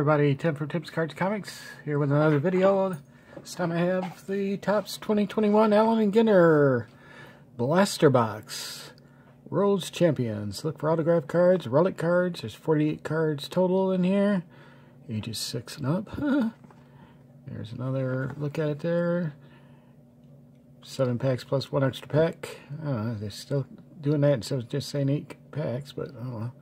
everybody, Tim from Tim's Cards Comics, here with another video. This time I have the Topps 2021 Allen & Ginter Blaster Box. World's Champions. Look for autograph cards, relic cards. There's 48 cards total in here. Ages 6 and up. There's another look at it there. 7 packs plus 1 extra pack. Know, they're still doing that instead of just saying 8 packs, but oh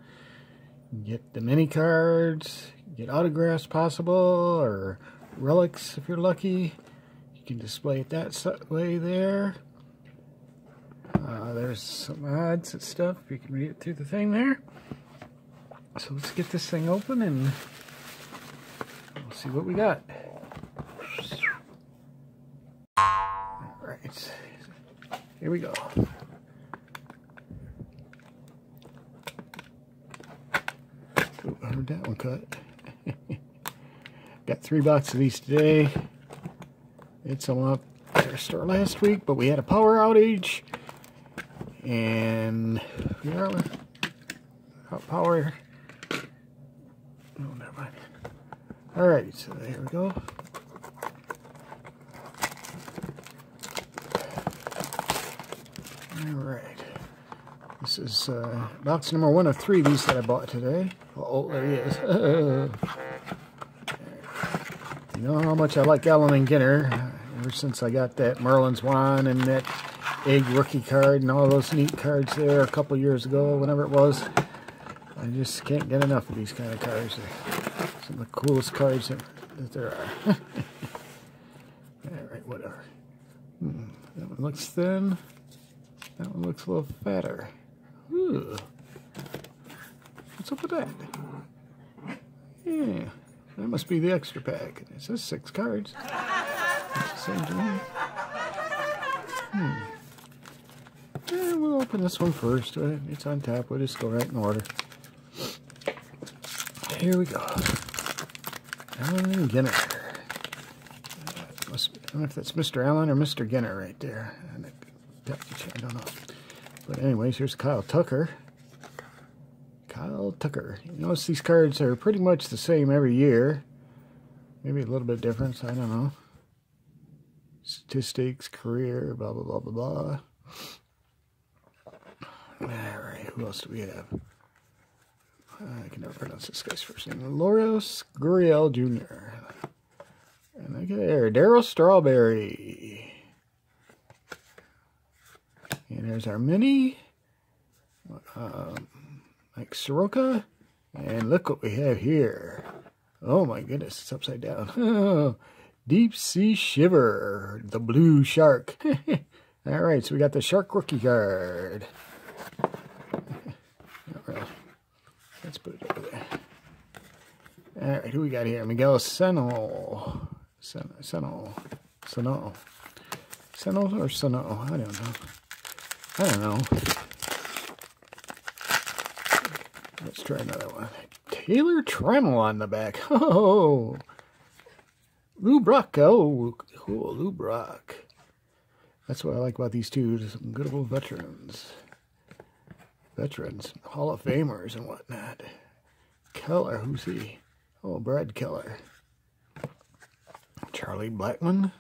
Get the mini cards, get autographs possible, or relics if you're lucky. You can display it that way there. Uh, there's some odds and stuff. You can read it through the thing there. So let's get this thing open and we'll see what we got. Alright, here we go. I heard that one cut. Got three boxes of these today. It's up at our store last week, but we had a power outage. And we are out power. Oh, never mind. Alright, so there we go. Alright. This is uh, box number one of three of these that I bought today. Oh, there he is. you know how much I like Allen & Ginter. Ever since I got that Merlin's one and that egg rookie card and all those neat cards there a couple years ago, whenever it was. I just can't get enough of these kind of cards. They're some of the coolest cards that, that there are. Alright, whatever. Hmm, that one looks thin. That one looks a little fatter. What's up with that? Yeah, that must be the extra pack. It says six cards. same to me. Hmm. Yeah, we'll open this one first. It's on top. We'll just go right in order. Here we go. Uh, must, I don't know if that's Mr. Allen or Mr. Ginter right there. I don't know. But anyways, here's Kyle Tucker. Kyle Tucker. You notice these cards are pretty much the same every year. Maybe a little bit different, I don't know. Statistics, career, blah, blah, blah, blah, blah. Alright, who else do we have? I can never pronounce this guy's first name. Lourdes Gurriel Jr. And look at there, Darryl Strawberry. And there's our mini, um, Mike Soroka. And look what we have here. Oh my goodness, it's upside down. Deep Sea Shiver, the blue shark. All right, so we got the shark rookie card. Let's put it over there. All right, who we got here? Miguel Sano. Sano. Sano. Sano or Sano? I don't know. I don't know. Let's try another one. Taylor Trammell on the back. Oh, Lou Brock. Oh, cool, Lou Brock. That's what I like about these two. Some good old veterans. Veterans, Hall of Famers and whatnot. Keller, who's he? Oh, Brad Keller. Charlie Blackmon.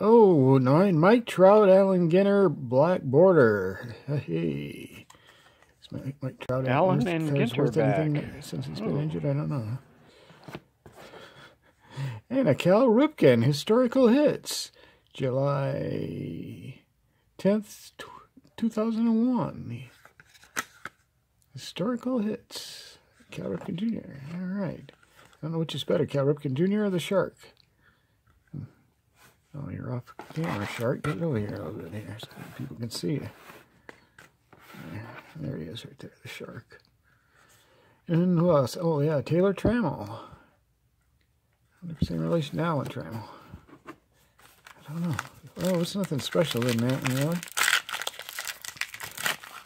Oh, nine. Mike Trout, Allen Ginter, black border. Hey. Is Mike, Mike Trout Allen and Ginter back. Since he's been oh. injured, I don't know. And a Cal Ripken, historical hits. July 10th, 2001. Historical hits. Cal Ripken Jr. All right. I don't know which is better, Cal Ripken Jr. or the Shark. Oh, you're off camera, Shark. Get over here oh, a little bit here so people can see you. There, he is right there, the shark. And who else? Oh, yeah, Taylor Trammell. 100% relation to Alan Trammell. I don't know. Oh, it's nothing special in that, really.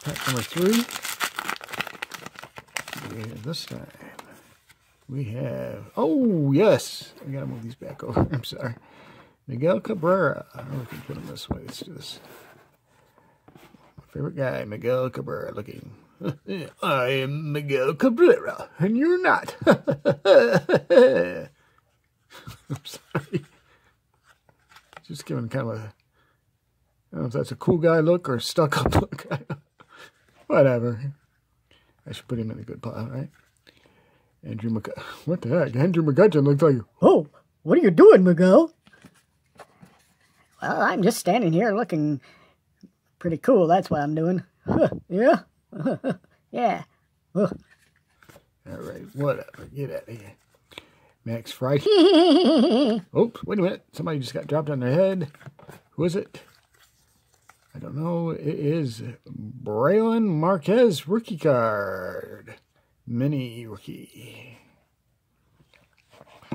Pack number three. this time, we have... Oh, yes! I gotta move these back over. I'm sorry. Miguel Cabrera. I don't know if we can put him this way. Let's do this. My favorite guy, Miguel Cabrera, looking I am Miguel Cabrera, and you're not. I'm sorry. Just giving kind of a, I don't know if that's a cool guy look or a stuck up look. Whatever. I should put him in a good pile, right? Andrew McG What the heck? Andrew McCutchen looks like. You. Oh, what are you doing, Miguel? Well, I'm just standing here looking pretty cool. That's what I'm doing. yeah? yeah. All right, whatever. Get out of here. Max Friday. Oops, wait a minute. Somebody just got dropped on their head. Who is it? I don't know. It is Brailyn Marquez rookie card. Mini rookie.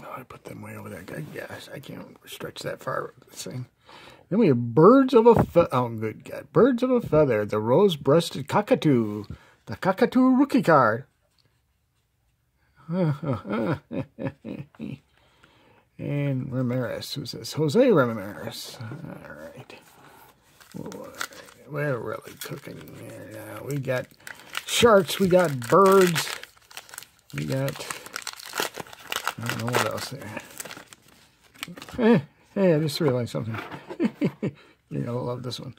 I put them way over there. I guess I can't stretch that far with this thing. Then we have Birds of a Feather. Oh, good God. Birds of a Feather. The Rose-Breasted Cockatoo. The Cockatoo rookie card. and Ramirez. Who's this? Jose Ramirez. All right. We're really cooking here now. We got sharks. We got birds. We got... I don't know what else there. Hey, hey I just realized something. You're going love this one.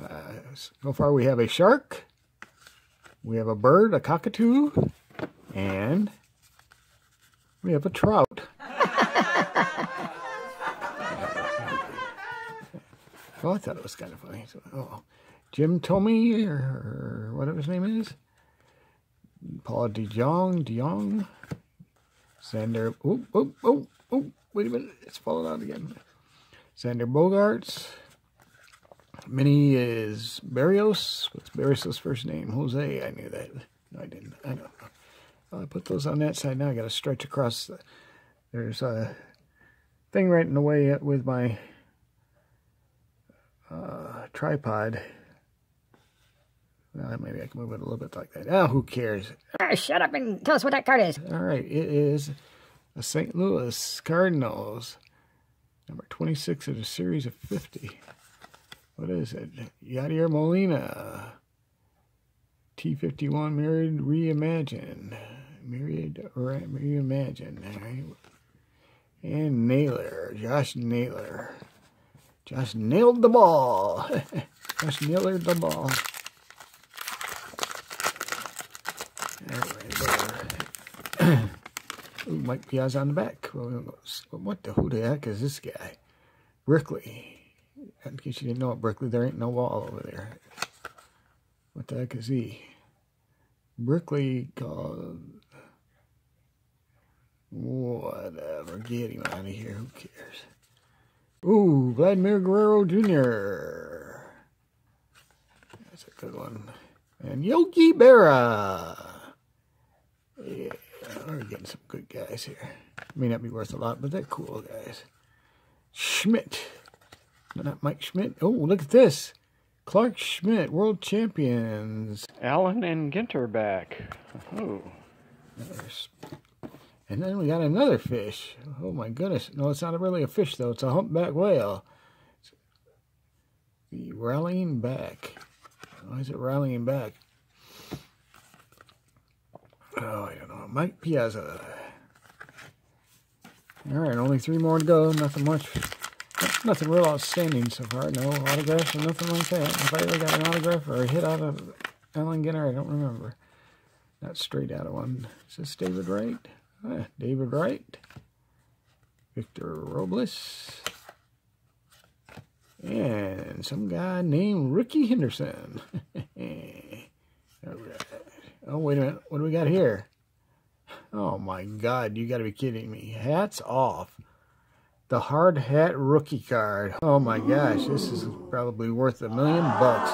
Uh, so far we have a shark. We have a bird, a cockatoo. And we have a trout. well, I thought it was kind of funny. So, oh, Jim Thome, or, whatever his name is. Paul DeJong, DeJong. Xander, oh, oh, oh, oh, wait a minute, it's falling out again. Xander Bogaerts. Mini is Berrios. What's Berrios' first name? Jose, I knew that. No, I didn't. I know. I put those on that side. Now I got to stretch across. The, there's a thing right in the way with my uh, tripod. Well, maybe I can move it a little bit like that. Oh, who cares? Uh, shut up and tell us what that card is. All right, it is a St. Louis Cardinals, number 26 of a series of 50. What is it? Yadier Molina, T51 Married Reimagined. Myriad Reimagine. Right? And Naylor, Josh Naylor. Josh nailed the ball. Josh nailed the ball. Right Ooh, Mike Piazza on the back. What the, who the heck is this guy? Brickley. In case you didn't know it, Brickley, there ain't no wall over there. What the heck is he? Brickley called Whatever. Get him out of here. Who cares? Ooh, Vladimir Guerrero Jr. That's a good one. And Yogi Berra. Yeah, we're getting some good guys here. May not be worth a lot, but they're cool guys. Schmidt. Not Mike Schmidt. Oh, look at this. Clark Schmidt, world champions. Allen and Ginter back. Oh. There's and then we got another fish. Oh my goodness. No, it's not really a fish though. It's a humpback whale. The rallying back. Why is it rallying back? Oh, I don't know. Mike Piazza. All right, only three more to go. Nothing much. Nothing real outstanding so far. No autographs or nothing like that. If I ever got an autograph or a hit out of Allen Ginter, I don't remember. Not straight out of one. Is this David Wright? Ah, David Wright, Victor Robles, and some guy named Rickey Henderson. All right. Oh, wait a minute. What do we got here? Oh, my God. You got to be kidding me. Hats off. The hard hat rookie card. Oh, my gosh. This is probably worth a million bucks.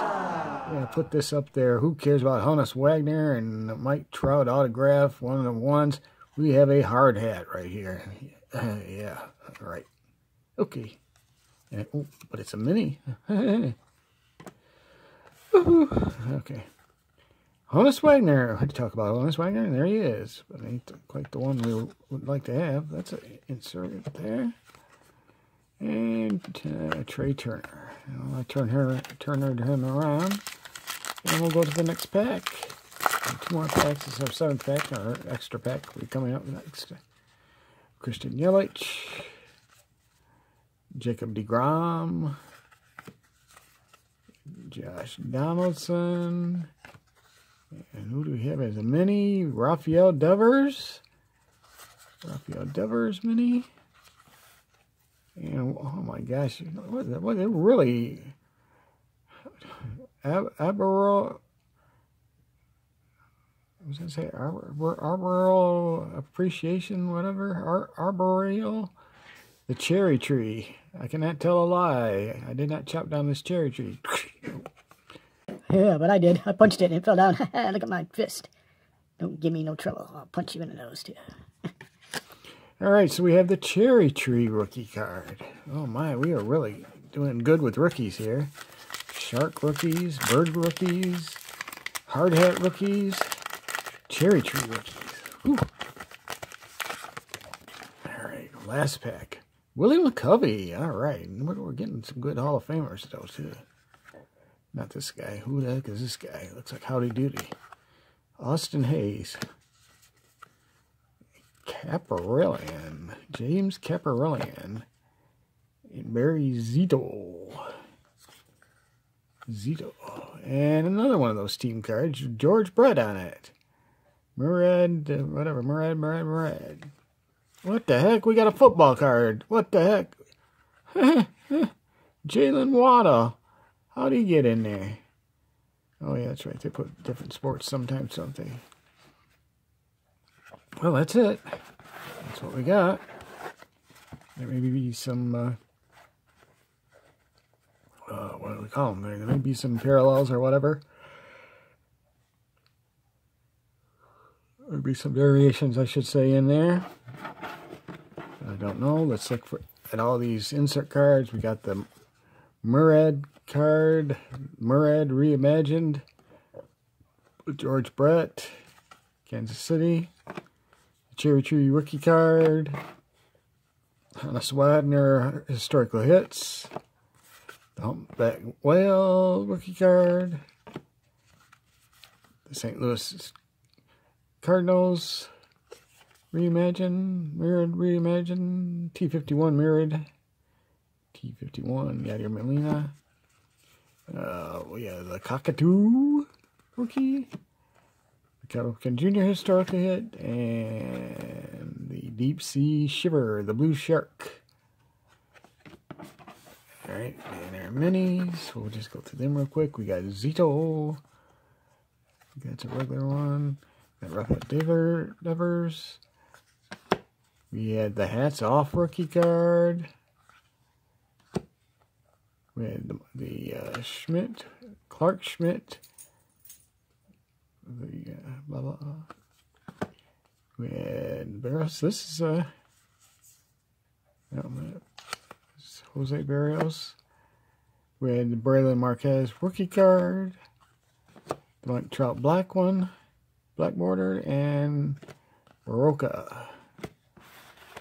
Yeah, put this up there. Who cares about Honus Wagner and Mike Trout autograph? One of the ones. We have a hard hat right here. Yeah, right. Okay. And, oh, but it's a mini. okay. Honus Wagner. I had to talk about Honus Wagner, there he is. But ain't quite the one we would like to have. That's an insert there. And uh, Trea Turner. I'll turn her, turn her to him around. And we'll go to the next pack. Two more packs. This is our seventh pack, our extra pack. We're coming up next. Christian Yelich. Jacob DeGrom. Josh Donaldson. And who do we have as a mini? Rafael Devers. Rafael Devers mini. And oh my gosh, what, what it really Ab Arboro was I say arbor, arboreal appreciation, whatever Ar arboreal, the cherry tree. I cannot tell a lie. I did not chop down this cherry tree. Yeah, but I did. I punched it and it fell down. Look at my fist. Don't give me no trouble. I'll punch you in the nose, too. All right, so we have the Cherry Tree rookie card. Oh my, we are really doing good with rookies here. Shark rookies, bird rookies, hard hat rookies, cherry tree rookies. All right, last pack. Willie McCovey. All right, we're, we're getting some good Hall of Famers though too. Not this guy. Who the heck is this guy? Looks like Howdy Doody. Austin Hays. Kaprielian. James Kaprielian. And Barry Zito. Zito. And another one of those team cards. George Brett on it. Murad, whatever. Murad, Murad, Murad. What the heck? We got a football card. What the heck? Jaylen Waddle. How do you get in there? Oh, yeah, that's right. They put different sports sometimes, don't they? Well, that's it. That's what we got. There may be some, uh, uh, what do we call them? There, there may be some parallels or whatever. There'd be some variations, I should say, in there. I don't know. Let's look for at all these insert cards. We got the Murad card, Murad Reimagined, George Brett, Kansas City, Cherry Tree Rookie card, Honus Wagner Historical Hits, the Humpback Whale Rookie card, the St. Louis Cardinals Reimagine, Murad Reimagine, T51 Murad, T51 Yadier Molina, uh, yeah, the Cockatoo rookie, the Cal Ripken Junior historical hit, and the Deep Sea Shiver, the Blue Shark. Alright, and our minis, we'll just go through them real quick. We got Zito, that's a regular one. Got Dever, Devers. We had the hats off rookie card. Had the, uh, Schmidt, Clark Schmidt. The uh, blah, blah, blah. Had Berrios. This is uh, Jose Berrios. The Brailyn Marquez rookie card. The Mike Trout black one, black border, and Baroka.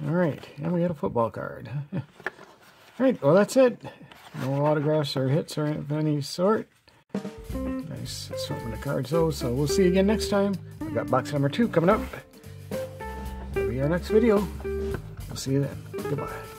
All right, and we got a football card. All right, well that's it. No autographs or hits or of any sort. Nice assortment of cards though, so we'll see you again next time. We've got box number two coming up. That'll be our next video. We'll see you then. Goodbye.